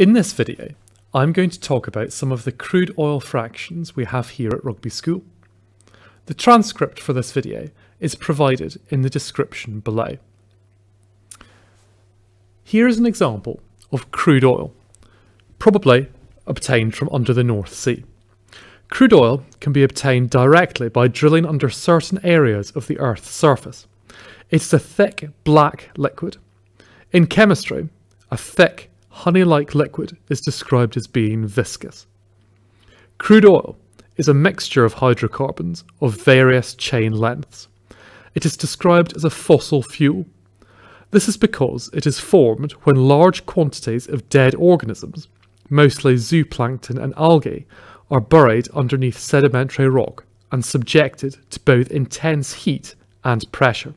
In this video, I'm going to talk about some of the crude oil fractions we have here at Rugby School. The transcript for this video is provided in the description below. Here is an example of crude oil, probably obtained from under the North Sea. Crude oil can be obtained directly by drilling under certain areas of the Earth's surface. It's a thick black liquid. In chemistry, a thick honey-like liquid is described as being viscous. Crude oil is a mixture of hydrocarbons of various chain lengths. It is described as a fossil fuel. This is because it is formed when large quantities of dead organisms, mostly zooplankton and algae, are buried underneath sedimentary rock and subjected to both intense heat and pressure.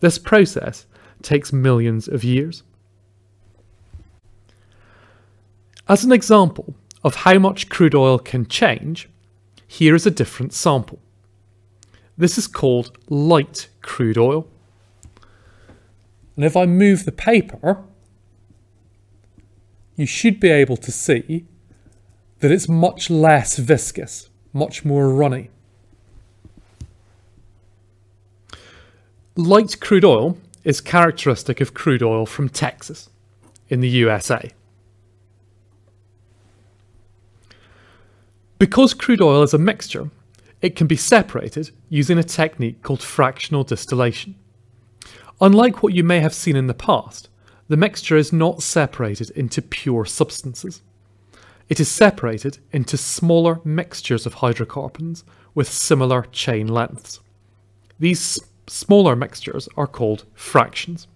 This process takes millions of years. As an example of how much crude oil can change, here is a different sample. This is called light crude oil. And if I move the paper, you should be able to see that it's much less viscous, much more runny. Light crude oil is characteristic of crude oil from Texas in the USA. Because crude oil is a mixture, it can be separated using a technique called fractional distillation. Unlike what you may have seen in the past, the mixture is not separated into pure substances. It is separated into smaller mixtures of hydrocarbons with similar chain lengths. These smaller mixtures are called fractions.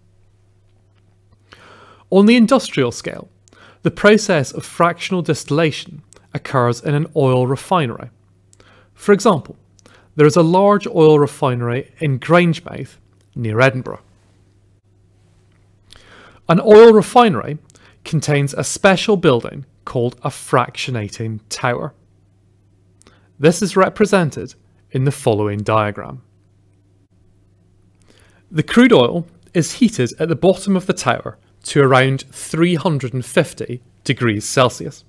On the industrial scale, the process of fractional distillation occurs in an oil refinery. For example, there is a large oil refinery in Grangemouth near Edinburgh. An oil refinery contains a special building called a fractionating tower. This is represented in the following diagram. The crude oil is heated at the bottom of the tower to around 350 degrees Celsius.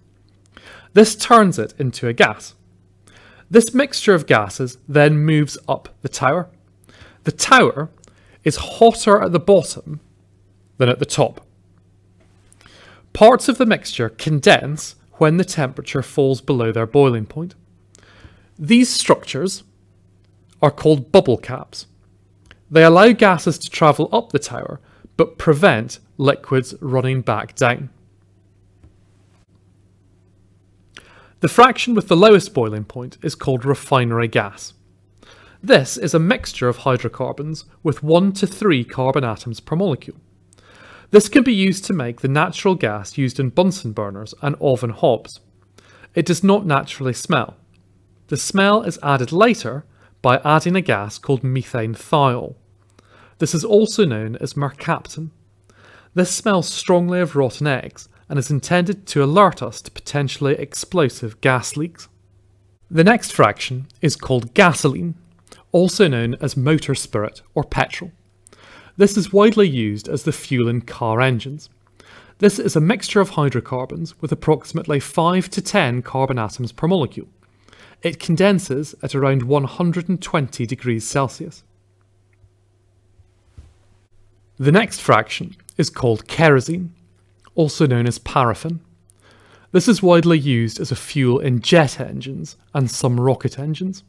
This turns it into a gas. This mixture of gases then moves up the tower. The tower is hotter at the bottom than at the top. Parts of the mixture condense when the temperature falls below their boiling point. These structures are called bubble caps. They allow gases to travel up the tower but prevent liquids running back down. The fraction with the lowest boiling point is called refinery gas. This is a mixture of hydrocarbons with 1 to 3 carbon atoms per molecule. This can be used to make the natural gas used in Bunsen burners and oven hobs. It does not naturally smell. The smell is added later by adding a gas called methane thiol. This is also known as mercaptan. This smells strongly of rotten eggs and is intended to alert us to potentially explosive gas leaks. The next fraction is called gasoline, also known as motor spirit or petrol. This is widely used as the fuel in car engines. This is a mixture of hydrocarbons with approximately 5 to 10 carbon atoms per molecule. It condenses at around 120 degrees Celsius. The next fraction is called kerosene, also known as paraffin. This is widely used as a fuel in jet engines and some rocket engines.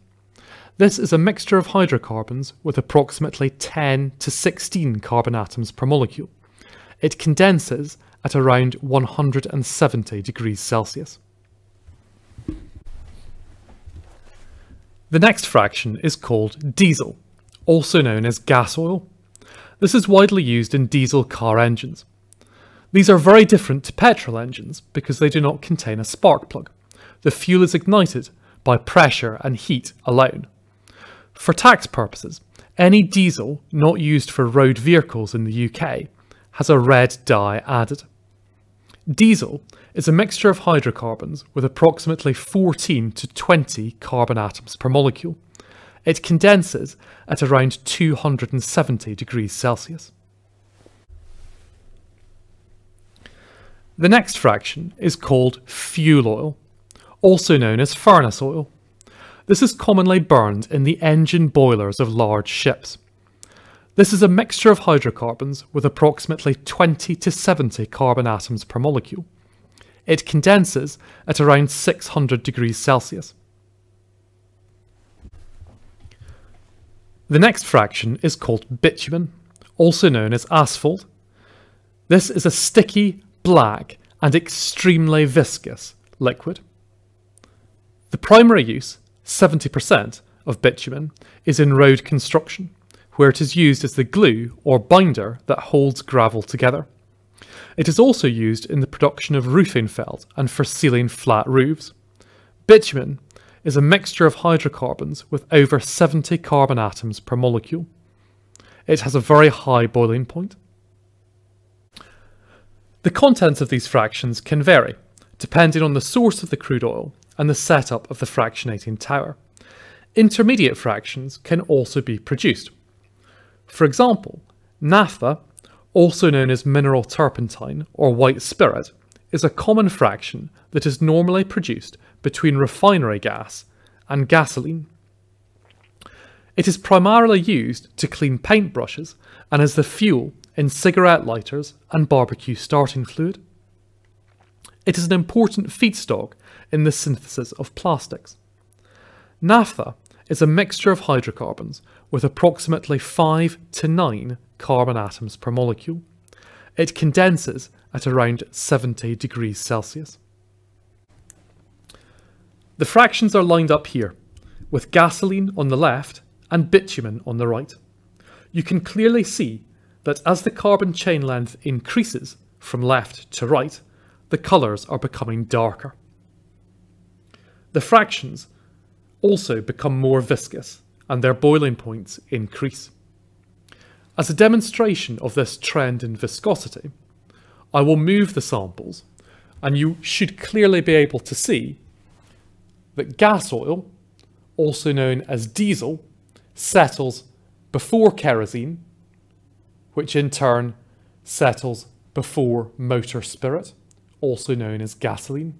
This is a mixture of hydrocarbons with approximately 10 to 16 carbon atoms per molecule. It condenses at around 170 degrees Celsius. The next fraction is called diesel, also known as gas oil. This is widely used in diesel car engines. These are very different to petrol engines because they do not contain a spark plug. The fuel is ignited by pressure and heat alone. For tax purposes, any diesel not used for road vehicles in the UK has a red dye added. Diesel is a mixture of hydrocarbons with approximately 14 to 20 carbon atoms per molecule. It condenses at around 270 degrees Celsius. The next fraction is called fuel oil, also known as furnace oil. This is commonly burned in the engine boilers of large ships. This is a mixture of hydrocarbons with approximately 20 to 70 carbon atoms per molecule. It condenses at around 600 degrees Celsius. The next fraction is called bitumen, also known as asphalt. This is a sticky, black, and extremely viscous liquid. The primary use, 70%, of bitumen is in road construction, where it is used as the glue or binder that holds gravel together. It is also used in the production of roofing felt and for sealing flat roofs. Bitumen is a mixture of hydrocarbons with over 70 carbon atoms per molecule. It has a very high boiling point. The contents of these fractions can vary, depending on the source of the crude oil and the setup of the fractionating tower. Intermediate fractions can also be produced. For example, naphtha, also known as mineral turpentine or white spirit, is a common fraction that is normally produced between refinery gas and gasoline. It is primarily used to clean paintbrushes and as the fuel in cigarette lighters and barbecue starting fluid. It is an important feedstock in the synthesis of plastics. Naphtha is a mixture of hydrocarbons with approximately 5 to 9 carbon atoms per molecule. It condenses at around 70 degrees Celsius. The fractions are lined up here, with gasoline on the left and bitumen on the right. You can clearly see that as the carbon chain length increases from left to right, the colours are becoming darker. The fractions also become more viscous and their boiling points increase. As a demonstration of this trend in viscosity, I will move the samples and you should clearly be able to see that gas oil, also known as diesel, settles before kerosene, which in turn settles before motor spirit, also known as gasoline.